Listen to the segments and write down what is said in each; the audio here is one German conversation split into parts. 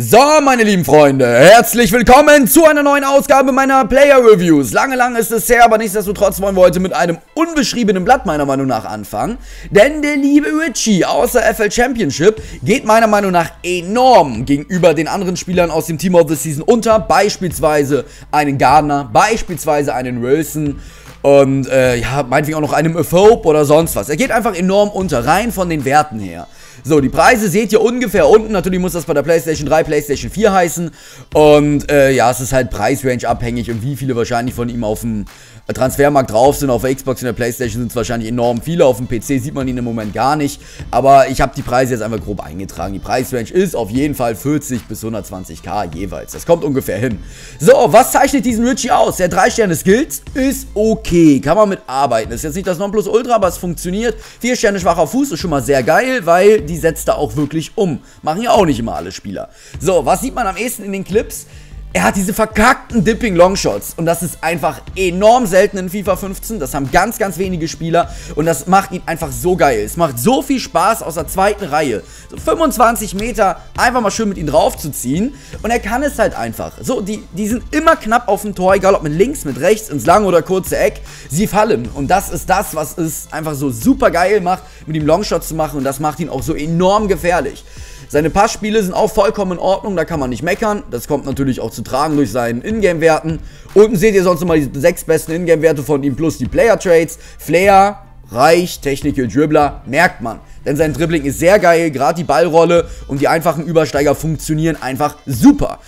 So, meine lieben Freunde, herzlich willkommen zu einer neuen Ausgabe meiner Player Reviews. Lange, lange ist es her, aber nichtsdestotrotz wollen wir heute mit einem unbeschriebenen Blatt meiner Meinung nach anfangen. Denn der liebe Richie aus der FL Championship geht meiner Meinung nach enorm gegenüber den anderen Spielern aus dem Team of the Season unter. Beispielsweise einen Gardner, beispielsweise einen Wilson und äh, ja, meinetwegen auch noch einem Ethope oder sonst was. Er geht einfach enorm unter, rein von den Werten her. So, die Preise seht ihr ungefähr unten. Natürlich muss das bei der PlayStation 3, PlayStation 4 heißen. Und äh, ja, es ist halt Preisrange abhängig und wie viele wahrscheinlich von ihm auf dem Transfermarkt drauf sind. Auf der Xbox und der Playstation sind es wahrscheinlich enorm viele. Auf dem PC sieht man ihn im Moment gar nicht. Aber ich habe die Preise jetzt einfach grob eingetragen. Die Preisrange ist auf jeden Fall 40 bis 120k jeweils. Das kommt ungefähr hin. So, was zeichnet diesen Richie aus? Der 3 Sterne Skills ist okay. Kann man mit arbeiten. Ist jetzt nicht das Nonplusultra, aber es funktioniert. 4 Sterne schwacher Fuß ist schon mal sehr geil, weil die setzt da auch wirklich um. Machen ja auch nicht immer alle Spieler. So, was sieht man am ehesten in den Clips? Er hat diese verkackten Dipping Longshots und das ist einfach enorm selten in FIFA 15. Das haben ganz, ganz wenige Spieler und das macht ihn einfach so geil. Es macht so viel Spaß aus der zweiten Reihe. So 25 Meter einfach mal schön mit ihm draufzuziehen und er kann es halt einfach. So, die, die sind immer knapp auf dem Tor, egal ob mit links, mit rechts, ins lange oder kurze Eck. Sie fallen und das ist das, was es einfach so super geil macht, mit ihm Longshots zu machen und das macht ihn auch so enorm gefährlich. Seine Passspiele sind auch vollkommen in Ordnung, da kann man nicht meckern. Das kommt natürlich auch zu tragen durch seinen Ingame-Werten. Unten seht ihr sonst nochmal die sechs besten Ingame-Werte von ihm plus die Player-Trades. Flair, Reich, Technical Dribbler, merkt man. Denn sein Dribbling ist sehr geil, gerade die Ballrolle und die einfachen Übersteiger funktionieren einfach super.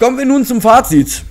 Kommen wir nun zum Fazit.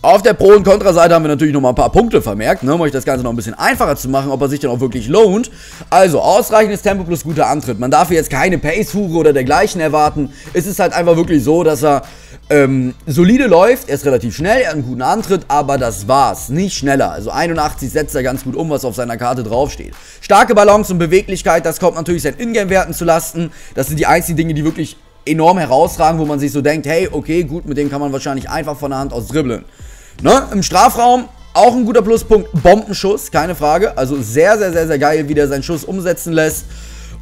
Auf der Pro- und Kontra-Seite haben wir natürlich noch mal ein paar Punkte vermerkt, ne, um euch das Ganze noch ein bisschen einfacher zu machen, ob er sich dann auch wirklich lohnt. Also, ausreichendes Tempo plus guter Antritt. Man darf hier jetzt keine Pace-Fuhre oder dergleichen erwarten. Es ist halt einfach wirklich so, dass er ähm, solide läuft, er ist relativ schnell, er hat einen guten Antritt, aber das war's, nicht schneller. Also 81 setzt er ganz gut um, was auf seiner Karte draufsteht. Starke Balance und Beweglichkeit, das kommt natürlich seinen Ingame-Werten zu lasten. Das sind die einzigen Dinge, die wirklich enorm herausragen, wo man sich so denkt, hey, okay, gut, mit dem kann man wahrscheinlich einfach von der Hand aus dribbeln. Ne? Im Strafraum auch ein guter Pluspunkt, Bombenschuss, keine Frage. Also sehr, sehr, sehr, sehr geil, wie der seinen Schuss umsetzen lässt.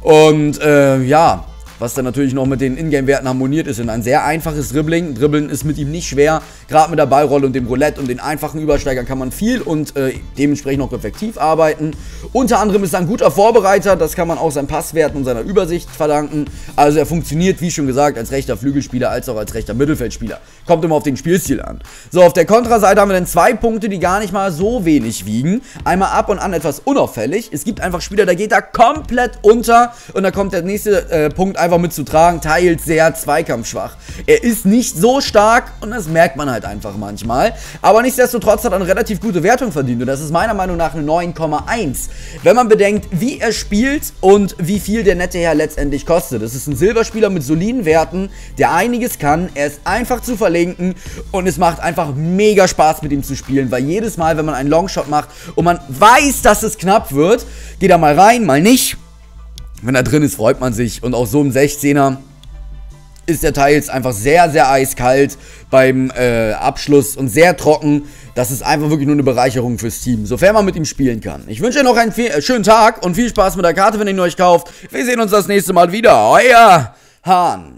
Und äh, ja, was dann natürlich noch mit den Ingame-Werten harmoniert ist. Und ein sehr einfaches Dribbling. Dribbeln ist mit ihm nicht schwer. Gerade mit der Ballrolle und dem Roulette und den einfachen Übersteigern kann man viel und äh, dementsprechend auch effektiv arbeiten. Unter anderem ist er ein guter Vorbereiter. Das kann man auch seinen Passwerten und seiner Übersicht verdanken. Also er funktioniert, wie schon gesagt, als rechter Flügelspieler als auch als rechter Mittelfeldspieler. Kommt immer auf den Spielstil an. So, auf der Kontraseite haben wir dann zwei Punkte, die gar nicht mal so wenig wiegen. Einmal ab und an etwas unauffällig. Es gibt einfach Spieler, da geht er komplett unter und da kommt der nächste äh, Punkt einfach einfach mitzutragen, teils sehr zweikampfschwach. Er ist nicht so stark und das merkt man halt einfach manchmal. Aber nichtsdestotrotz hat er eine relativ gute Wertung verdient und das ist meiner Meinung nach eine 9,1. Wenn man bedenkt, wie er spielt und wie viel der nette Herr letztendlich kostet. Das ist ein Silberspieler mit soliden Werten, der einiges kann. Er ist einfach zu verlinken und es macht einfach mega Spaß mit ihm zu spielen, weil jedes Mal, wenn man einen Longshot macht und man weiß, dass es knapp wird, geht er mal rein, mal nicht wenn er drin ist, freut man sich. Und auch so im 16er ist der Teil jetzt einfach sehr, sehr eiskalt beim äh, Abschluss und sehr trocken. Das ist einfach wirklich nur eine Bereicherung fürs Team, sofern man mit ihm spielen kann. Ich wünsche euch noch einen viel, äh, schönen Tag und viel Spaß mit der Karte, wenn ihr ihn euch kauft. Wir sehen uns das nächste Mal wieder. Euer Hahn.